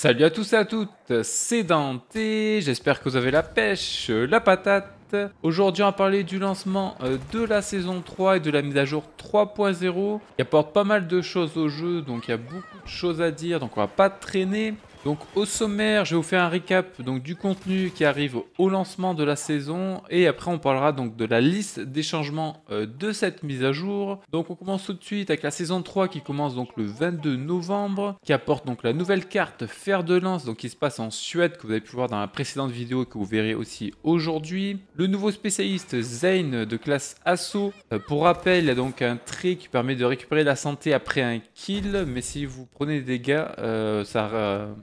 Salut à tous et à toutes, c'est Dante, j'espère que vous avez la pêche, la patate. Aujourd'hui on va parler du lancement euh, de la saison 3 et de la mise à jour 3.0 qui apporte pas mal de choses au jeu, donc il y a beaucoup de choses à dire, donc on va pas traîner. Donc au sommaire, je vais vous faire un recap donc, du contenu qui arrive au lancement de la saison et après on parlera donc de la liste des changements euh, de cette mise à jour. Donc on commence tout de suite avec la saison 3 qui commence donc le 22 novembre, qui apporte donc la nouvelle carte Fer de Lance donc qui se passe en Suède que vous avez pu voir dans la précédente vidéo et que vous verrez aussi aujourd'hui. Le nouveau spécialiste Zane de classe Assaut. Euh, pour rappel, il a donc un trait qui permet de récupérer la santé après un kill, mais si vous prenez des dégâts, euh, ça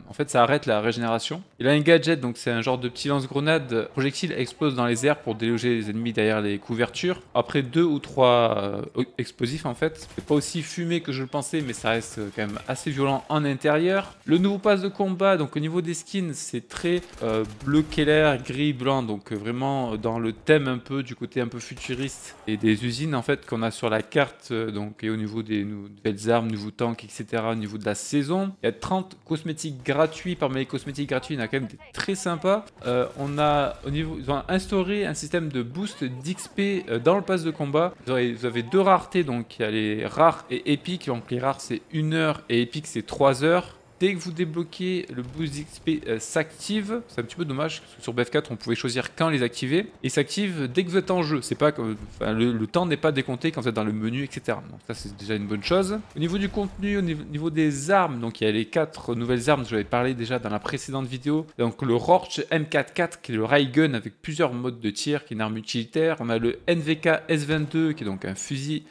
en fait, ça arrête la régénération. Il a un gadget, donc c'est un genre de petit lance-grenade. Projectile explose dans les airs pour déloger les ennemis derrière les couvertures. Après deux ou trois euh, explosifs, en fait. C'est pas aussi fumé que je le pensais, mais ça reste quand même assez violent en intérieur. Le nouveau pass de combat, donc au niveau des skins, c'est très euh, bleu Keller, gris, blanc. Donc euh, vraiment dans le thème un peu, du côté un peu futuriste et des usines, en fait, qu'on a sur la carte. donc et au niveau des nouvelles armes, nouveaux tanks, etc. Au niveau de la saison. Il y a 30 cosmétiques gratuits, parmi les cosmétiques gratuits, il y en a quand même des très sympas. Euh, on a au niveau, ils ont instauré un système de boost d'XP euh, dans le pass de combat. Vous avez, deux raretés, donc il y a les rares et épiques. Donc les rares c'est 1 heure et épiques c'est 3 heures. Dès que vous débloquez, le boost d'XP euh, s'active. C'est un petit peu dommage, parce que sur BF4, on pouvait choisir quand les activer. Et s'active dès que vous êtes en jeu. Pas le, temps n'est pas décompté quand vous êtes dans le menu, etc. Donc ça, c'est déjà une bonne chose. Au niveau du contenu, au niveau des armes, donc il y a les quatre nouvelles armes, je vous avais parlé déjà dans la précédente vidéo. Donc le Rorsch M44, qui est le Ray Gun avec plusieurs modes de tir, qui est une arme utilitaire. On a le NVK S22, qui est donc un fusil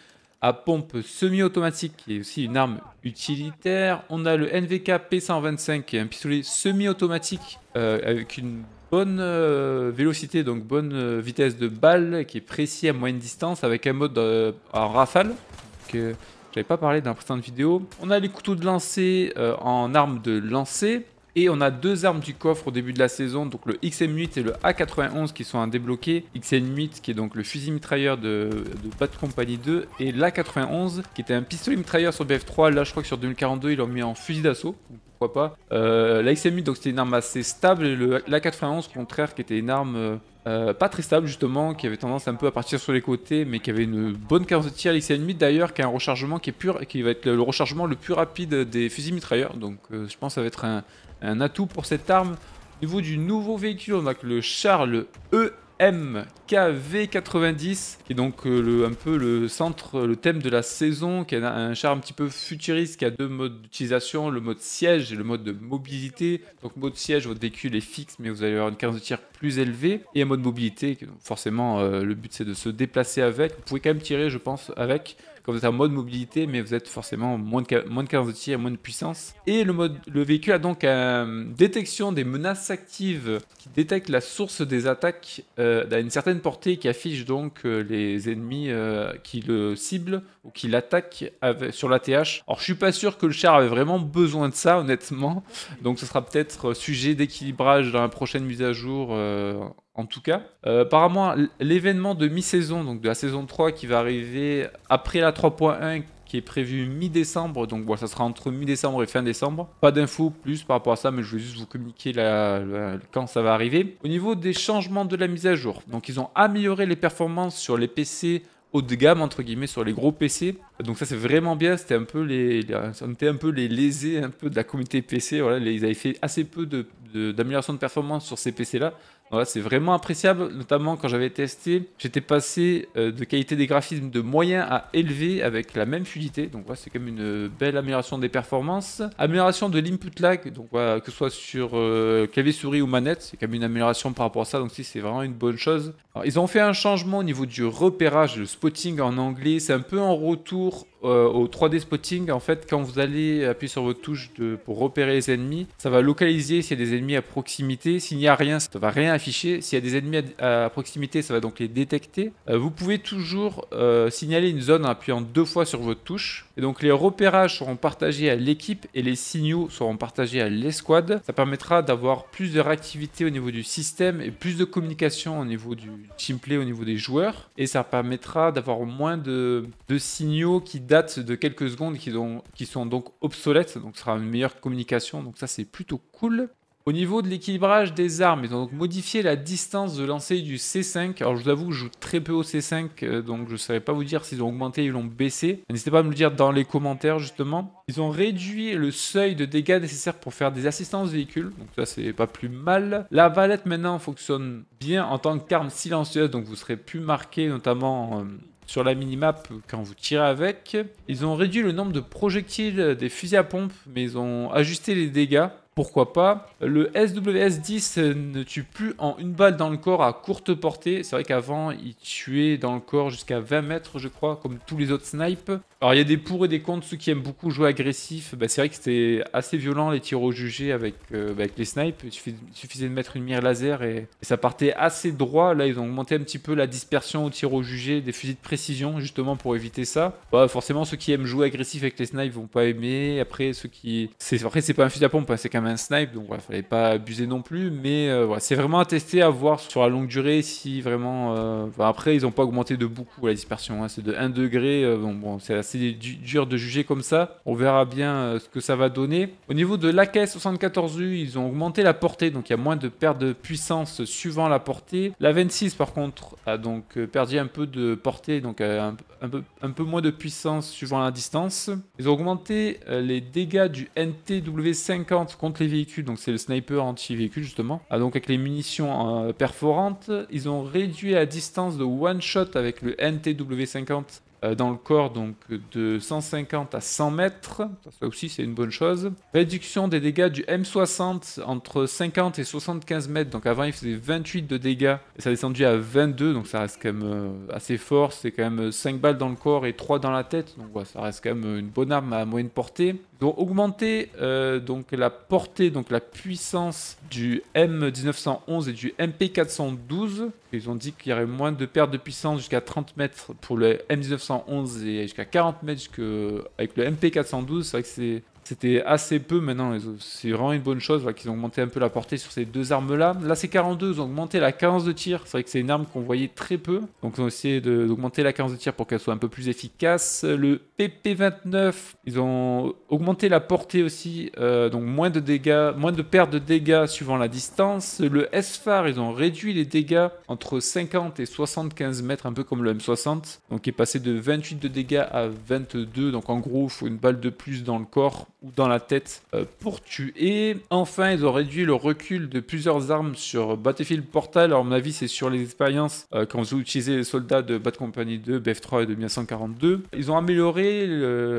à pompe semi-automatique qui est aussi une arme utilitaire. On a le NVK P125 qui est un pistolet semi-automatique euh, avec une bonne euh, donc bonne euh, vitesse de balle qui est précis à moyenne distance avec un mode en rafale. Que j'avais pas parlé dans la précédente vidéo. On a les couteaux de lancer en arme de lancer. Et on a deux armes du coffre au début de la saison, donc le XM8 et le A91 qui sont à débloquer. XM8 qui est donc le fusil mitrailleur de, de Bad Company 2 et l'A91 qui était un pistolet mitrailleur sur BF3. Là je crois que sur 2042 ils l'ont mis en fusil d'assaut, pourquoi pas. Euh, la XM8 donc c'était une arme assez stable et l'A91 au contraire qui était une arme... Euh, euh, pas très stable justement, qui avait tendance un peu à partir sur les côtés, mais qui avait une bonne cadence de tir. L'XM8 d'ailleurs, qui a un rechargement qui est pur, qui va être le, rechargement le plus rapide des fusils mitrailleurs. Donc je pense que ça va être un, un atout pour cette arme. Au niveau du nouveau véhicule, on a le char, le EMKV90, qui est donc euh, un peu le centre, le thème de la saison, qui a un char un petit peu futuriste, qui a deux modes d'utilisation, le mode siège et le mode de mobilité. Donc mode siège, votre véhicule est fixe, mais vous allez avoir une cadence de tir plus élevée. Et un mode mobilité, forcément euh, le but c'est de se déplacer avec. Vous pouvez quand même tirer, je pense, avec quand vous êtes en mode mobilité, mais vous êtes forcément moins de, moins de cadence de tir, moins de puissance. Et le, mode, le véhicule a donc une détection des menaces actives qui détecte la source des attaques euh, à une certaine portée qui affiche donc euh, les ennemis euh, qui le ciblent ou qui l'attaquent sur l'ATH. Alors je suis pas sûr que le char avait vraiment besoin de ça honnêtement, donc ce sera peut-être sujet d'équilibrage dans la prochaine mise à jour en tout cas. Euh, apparemment, l'événement de mi-saison, donc de la saison 3 qui va arriver après la 3.1 qui est prévu mi-décembre, donc ça sera entre mi-décembre et fin décembre. Pas d'infos plus par rapport à ça, mais je vais juste vous communiquer quand ça va arriver. Au niveau des changements de la mise à jour, donc ils ont amélioré les performances sur les PC haut de gamme entre guillemets sur les gros PC. Donc ça c'est vraiment bien. C'était un peu les, un peu les lésés un peu de la communauté PC. Voilà, ils avaient fait assez peu d'amélioration de, performance sur ces PC là c'est vraiment appréciable, notamment quand j'avais testé, j'étais passé euh, de qualité des graphismes de moyen à élevé avec la même fluidité. Donc c'est quand même une belle amélioration des performances. Amélioration de l'input lag, donc que ce soit sur euh, clavier souris ou manette, c'est quand même une amélioration par rapport à ça. Donc si c'est vraiment une bonne chose. ils ont fait un changement au niveau du repérage, le spotting en anglais. C'est un peu en retour euh, au 3D spotting, en fait, quand vous allez appuyer sur votre touche pour repérer les ennemis, ça va localiser s'il y a des ennemis à proximité. S'il n'y a rien, ça va rien afficher. S'il y a des ennemis à, proximité, ça va donc les détecter. Euh, vous pouvez toujours euh, signaler une zone en appuyant deux fois sur votre touche. Et donc les repérages seront partagés à l'équipe et les signaux seront partagés à l'escouade. Ça permettra d'avoir plus de réactivité au niveau du système et plus de communication au niveau du teamplay, au niveau des joueurs. Et ça permettra d'avoir moins de, signaux qui datent datent de quelques secondes qui, sont donc obsolètes, donc ce sera une meilleure communication, donc ça c'est plutôt cool. Au niveau de l'équilibrage des armes, ils ont donc modifié la distance de lancer du C5. Alors je vous avoue je joue très peu au C5, euh, donc je ne saurais pas vous dire s'ils ont augmenté ou l'ont baissé. N'hésitez pas à me le dire dans les commentaires justement. Ils ont réduit le seuil de dégâts nécessaires pour faire des assistances véhicules, donc ça c'est pas plus mal. La valette maintenant fonctionne bien en tant qu'arme silencieuse, donc vous serez plus marqué notamment... Euh, sur la minimap quand vous tirez avec. Ils ont réduit le nombre de projectiles des fusils à pompe, mais ils ont ajusté les dégâts pourquoi pas. Le SWS-10 ne tue plus en une balle dans le corps à courte portée. C'est vrai qu'avant, il tuait dans le corps jusqu'à 20 mètres, je crois, comme tous les autres snipes. Alors, il y a des pour et des contre. Ceux qui aiment beaucoup jouer agressif, bah, c'est vrai que c'était assez violent les tirs au jugé avec, euh, les snipes. Il suffisait, de mettre une mire laser et, ça partait assez droit. Là, ils ont augmenté un petit peu la dispersion au tir au jugé des fusils de précision, justement pour éviter ça. Bah, forcément, ceux qui aiment jouer agressif avec les snipes vont pas aimer. Après, ceux qui. Après, c'est pas un fusil à pompe, hein, c'est quand même un snipe, donc il fallait pas abuser non plus. Mais euh, c'est vraiment à tester, à voir sur la longue durée si vraiment. Euh, après, ils ont pas augmenté de beaucoup la dispersion, hein. c'est de 1 degré. Euh, bon, bon c'est assez dur de juger comme ça. On verra bien ce que ça va donner. Au niveau de l'AK-74U, ils ont augmenté la portée, donc il y a moins de perte de puissance suivant la portée. La 26, par contre, a donc perdu un peu de portée, donc un, un, peu, un peu moins de puissance suivant la distance. Ils ont augmenté les dégâts du NTW50 contre les véhicules, donc c'est le sniper anti-véhicule justement. Ah, donc avec les munitions euh, perforantes, ils ont réduit la distance de one shot avec le NTW50 euh, dans le corps, donc de 150 à 100 mètres. Ça aussi, c'est une bonne chose. Réduction des dégâts du M60 entre 50 et 75 mètres. Donc avant, il faisait 28 de dégâts et ça a descendu à 22. Donc ça reste quand même euh, assez fort. C'est quand même 5 balles dans le corps et 3 dans la tête. Donc ça reste quand même une bonne arme à moyenne portée. Augmenté euh, donc la portée, donc la puissance du M1911 et du MP412. Ils ont dit qu'il y aurait moins de perte de puissance jusqu'à 30 mètres pour le M1911 et jusqu'à 40 mètres avec le MP412. C'est vrai que c'est c'était assez peu maintenant, c'est vraiment une bonne chose qu'ils ont augmenté un peu la portée sur ces deux armes-là. Là, c'est 42, ils ont augmenté la cadence de tir. C'est vrai que c'est une arme qu'on voyait très peu. Donc, ils ont essayé d'augmenter la cadence de tir pour qu'elle soit un peu plus efficace. Le PP29, ils ont augmenté la portée aussi, euh, donc moins de dégâts, moins de perte de dégâts suivant la distance. Le S-Phare, ils ont réduit les dégâts entre 50 et 75 mètres, un peu comme le M60. Donc, il est passé de 28 de dégâts à 22. Donc, en gros, il faut une balle de plus dans le corps dans la tête euh, pour tuer. Enfin, ils ont réduit le recul de plusieurs armes sur Battlefield Portal. Alors, à mon avis, c'est sur les expériences euh, quand vous utilisez les soldats de Bad Company 2, BF3 et de 1942. Ils ont amélioré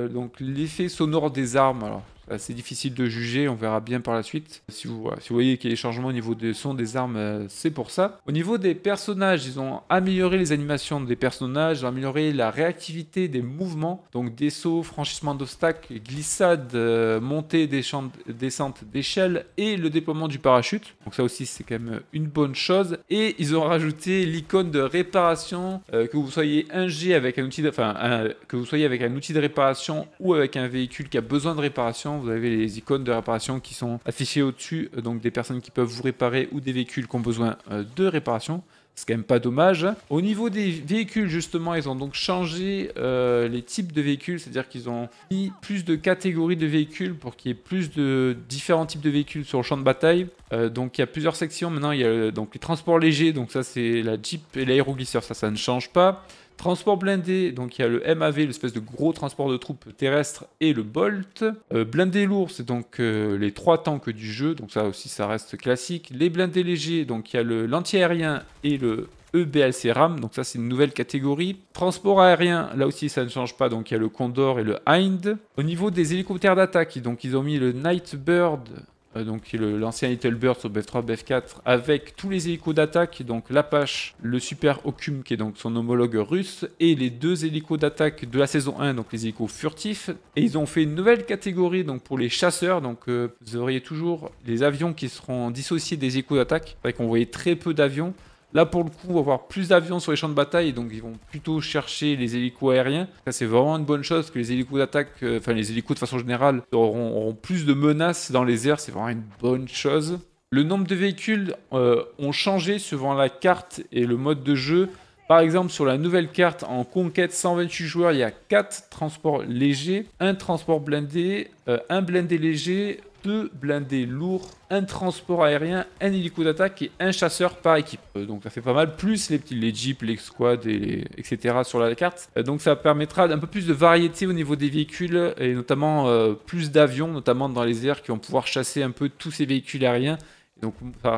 donc l'effet sonore des armes. Alors, c'est difficile de juger, on verra bien par la suite. Si vous, voyez qu'il y a des changements au niveau des sons des armes, euh, c'est pour ça. Au niveau des personnages, ils ont amélioré les animations des personnages, ils ont amélioré la réactivité des mouvements, donc des sauts, franchissement d'obstacles, glissade, euh, montée, descente d'échelle et le déploiement du parachute. Donc ça aussi, c'est quand même une bonne chose. Et ils ont rajouté l'icône de réparation, euh, que vous soyez un G avec un outil, que vous soyez avec un outil de réparation ou avec un véhicule qui a besoin de réparation vous avez les icônes de réparation qui sont affichées au-dessus, euh, donc des personnes qui peuvent vous réparer ou des véhicules qui ont besoin euh, de réparation. C'est quand même pas dommage. Au niveau des véhicules, justement, ils ont donc changé euh, les types de véhicules, c'est-à-dire qu'ils ont mis plus de catégories de véhicules pour qu'il y ait plus de différents types de véhicules sur le champ de bataille. donc il y a plusieurs sections. Maintenant, il y a donc les transports légers, donc ça c'est la Jeep et l'aéroglisseur, ça ça ne change pas. Transport blindé, donc il y a le MAV, l'espèce de gros transport de troupes terrestres, et le Bolt. Euh, blindé lourd, c'est donc euh, les trois tanks du jeu, donc ça aussi ça reste classique. Les blindés légers, donc il y a l'anti-aérien et le EBLC RAM, donc ça c'est une nouvelle catégorie. Transport aérien, là aussi ça ne change pas, donc il y a le Condor et le Hind. Au niveau des hélicoptères d'attaque, donc ils ont mis le Nightbird euh, donc l'ancien Little Bird sur BF3, BF4, avec tous les hélicos d'attaque, donc l'Apache, le Super Okum, qui est donc son homologue russe, et les deux hélicos d'attaque de la saison 1, donc les hélicos furtifs. Et ils ont fait une nouvelle catégorie donc pour les chasseurs, donc euh, vous auriez toujours les avions qui seront dissociés des hélicos d'attaque, c'est vrai qu'on voyait très peu d'avions. Là, pour le coup, on va avoir plus d'avions sur les champs de bataille, donc ils vont plutôt chercher les hélicos aériens. Ça, c'est vraiment une bonne chose que les hélicos d'attaque, euh, enfin les hélicos de façon générale, auront, plus de menaces dans les airs. C'est vraiment une bonne chose. Le nombre de véhicules euh, ont changé suivant la carte et le mode de jeu. Par exemple, sur la nouvelle carte en conquête 128 joueurs, il y a 4 transports légers, un transport blindé, euh, un blindé léger, blindés lourds, un transport aérien, un hélico d'attaque et un chasseur par équipe. Euh, donc ça fait pas mal, plus les petits les jeeps, les squads, et etc. sur la carte. Euh, donc ça permettra un peu plus de variété au niveau des véhicules et notamment plus d'avions, notamment dans les airs qui vont pouvoir chasser un peu tous ces véhicules aériens donc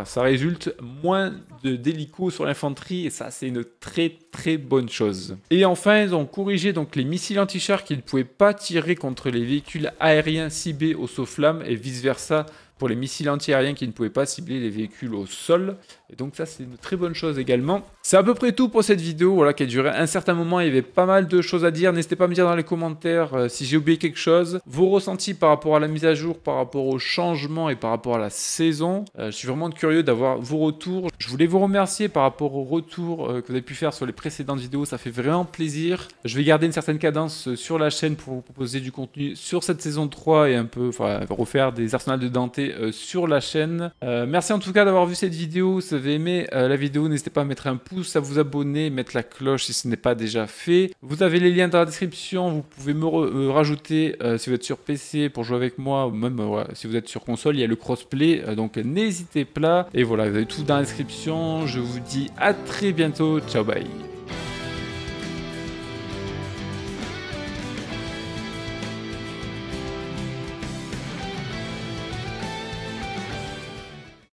ça, résulte moins d'hélicos sur l'infanterie et ça c'est une très très bonne chose. Et enfin ils ont corrigé donc les missiles anti-chars qui ne pouvaient pas tirer contre les véhicules aériens ciblés au saut-flamme et vice versa pour les missiles anti-aériens qui ne pouvaient pas cibler les véhicules au sol. Et donc ça, c'est une très bonne chose également. C'est à peu près tout pour cette vidéo, voilà, qui a duré un certain moment. Il y avait pas mal de choses à dire. N'hésitez pas à me dire dans les commentaires euh, si j'ai oublié quelque chose. Vos ressentis par rapport à la mise à jour, par rapport au changement et par rapport à la saison. Euh, je suis vraiment curieux d'avoir vos retours. Je voulais vous remercier par rapport aux retours euh, que vous avez pu faire sur les précédentes vidéos. Ça fait vraiment plaisir. Je vais garder une certaine cadence sur la chaîne pour vous proposer du contenu sur cette saison 3 et un peu refaire des arsenals de Dante sur la chaîne. merci en tout cas d'avoir vu cette vidéo avez aimé euh, la vidéo, n'hésitez pas à mettre un pouce, à vous abonner, mettre la cloche si ce n'est pas déjà fait. Vous avez les liens dans la description, vous pouvez me euh, rajouter euh, si vous êtes sur PC pour jouer avec moi, ou même si vous êtes sur console, il y a le crossplay, donc n'hésitez pas. Et voilà, vous avez tout dans la description, je vous dis à très bientôt, ciao bye